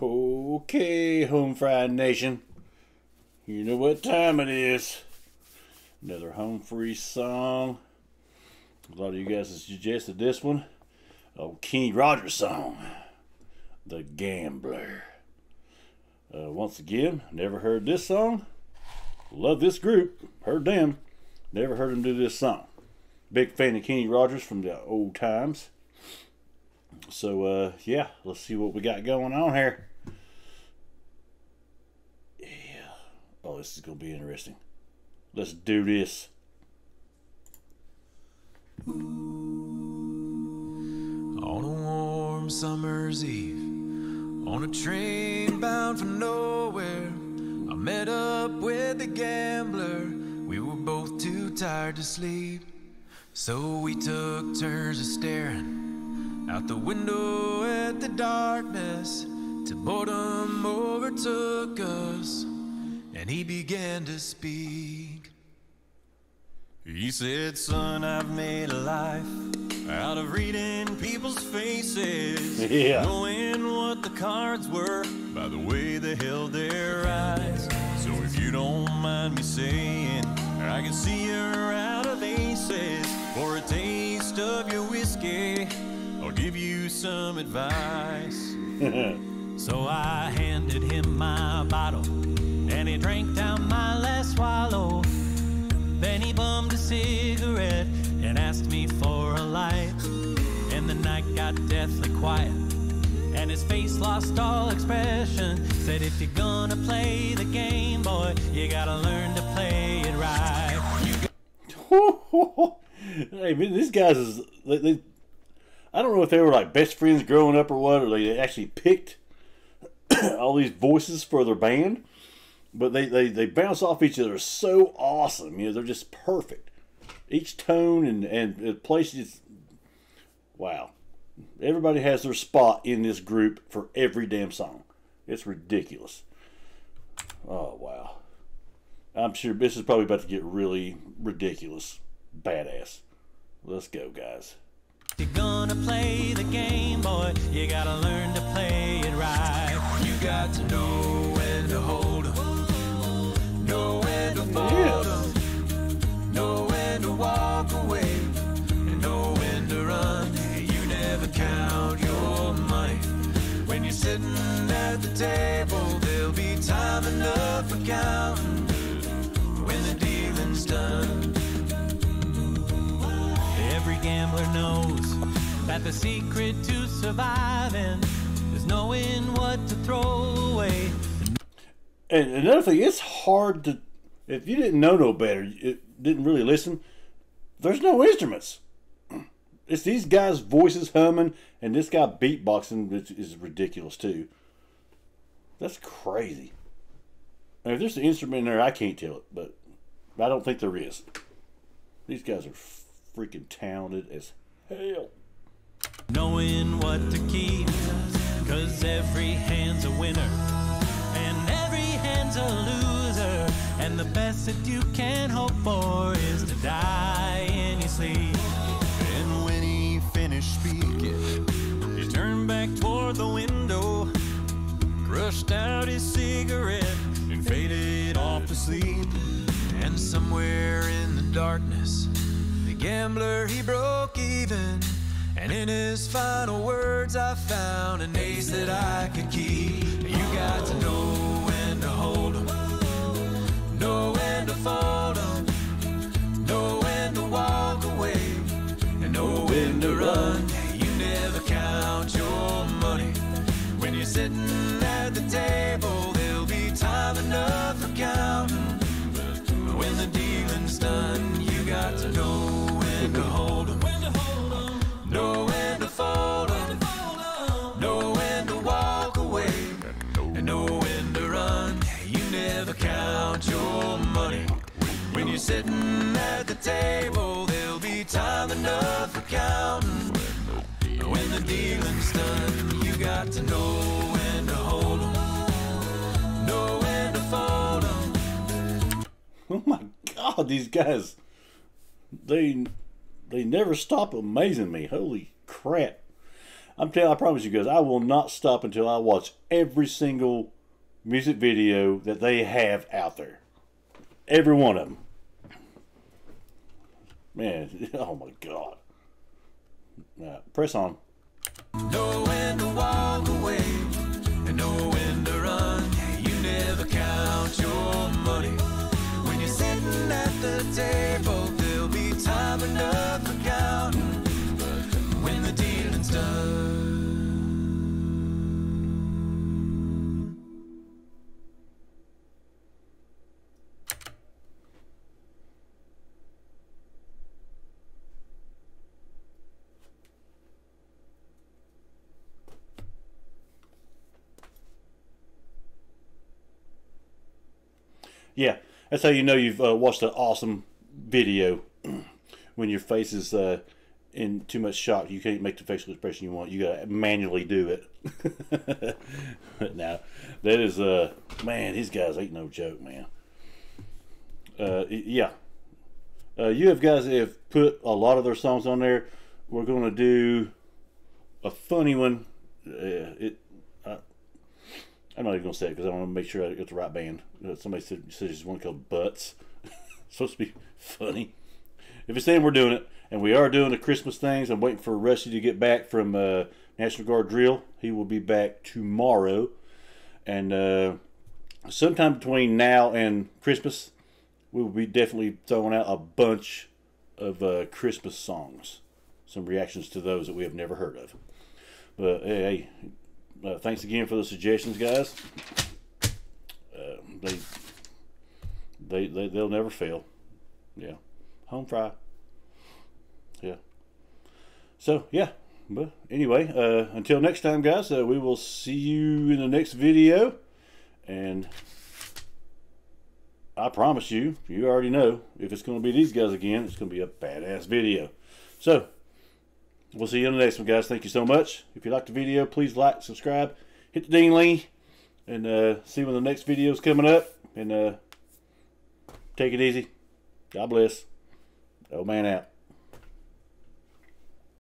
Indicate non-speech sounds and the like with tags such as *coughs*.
Okay, Home Free Nation. You know what time it is. Another home free song. A lot of you guys have suggested this one. Oh, Kenny Rogers song. The Gambler. Uh, once again, never heard this song. Love this group. Heard them. Never heard them do this song. Big fan of Kenny Rogers from the old times. So, uh, yeah, let's see what we got going on here. Yeah. Oh, this is going to be interesting. Let's do this. On a warm summer's eve, on a train bound for nowhere, I met up with a gambler. We were both too tired to sleep, so we took turns of staring out the window at the darkness till boredom overtook us, and he began to speak. He said, Son, I've made a life out of reading people's faces. *laughs* Yeah. Knowing what the cards were by the way they held their eyes. So if you don't mind me saying, I can see you're out of aces. For a taste of your whiskey, I'll give you some advice. *laughs* So I handed him my bottle, and he drank down my last swallow. Then he bummed a cigarette and asked me for a light. And the night got deathly quiet, and his face lost all expression. Said, If you're gonna play the game, boy, you gotta learn to play it right. *laughs* Hey, man, these guys is they, they, I don't know if they were like best friends growing up or what, or they actually picked *coughs* all these voices for their band, but they, they, they bounce off each other so awesome. You know, they're just perfect. Each tone and and place is wow. Everybody has their spot in this group for every damn song. It's ridiculous. Oh wow. I'm sure this is probably about to get really ridiculous. Badass. Let's go, guys. You're gonna play the game, boy, you gotta learn to play it right. You got to know when to hold 'em, know when to fold. 'em, know when to walk away, and know when to run. You never count your money. When you're sitting at the table, there'll be time enough for counting when the dealing's done. Every gambler knows that the secret to surviving is knowing what to throw away. And another thing, it's hard to if you didn't know no better, you didn't really listen. There's no instruments. *clears throat* It's these guys' voices humming, and this guy beatboxing, which is ridiculous too. That's crazy. If there's an instrument in there, I can't tell it, but I don't think there is. These guys are freaking talented as hell. Knowing what to keep, cause every hand's a winner, and every hand's a loser. And the best that you can hope for is to die in your sleep. And when he finished speaking, he turned back toward the window, crushed out his cigarette, and faded off to sleep. And somewhere in the darkness, the gambler he broke even. And in his final words, I found an ace that I could keep. You got to know when to hold 'em, know when to fold 'em, know when to walk away, and know when to run. When the dealing's done, you got to know when to hold 'em, know when to fold 'em. Oh my god, these guys they they never stop amazing me. Holy crap. I'm telling. I promise you guys, I will not stop until I watch every single music video that they have out there. Every one of them. Man, *laughs* oh my god. Uh, press on. Know when to walk away and know when to run. You never count your money. When you're sitting at the table, Yeah, that's how you know you've uh, watched an awesome video. *clears throat* when your face is uh, in too much shock, you can't make the facial expression you want. You gotta manually do it. *laughs* now, that is uh, man, these guys ain't no joke, man. Uh, yeah, uh, you have guys have put a lot of their songs on there. We're gonna do a funny one. Uh, it I'm not even gonna say it because I want to make sure I get the right band. Uh, somebody said said there's one called Butts. *laughs* supposed to be funny. If it's saying we're doing it, and we are doing the Christmas things, I'm waiting for Rusty to get back from uh, National Guard drill. He will be back tomorrow, and uh, sometime between now and Christmas, we will be definitely throwing out a bunch of uh, Christmas songs. Some reactions to those that we have never heard of. But hey, uh, thanks again for the suggestions, guys. Uh, they, they, they, they'll never fail. Yeah. Home fry. Yeah. So, yeah. But anyway, uh, until next time, guys, uh, we will see you in the next video. And I promise you, you already know, if it's going to be these guys again, it's going to be a badass video. So, We'll see you in the next one, guys. Thank you so much. If you liked the video, please like, subscribe, hit the ding ling, and uh, see when the next video is coming up. And uh, take it easy. God bless. Old man out.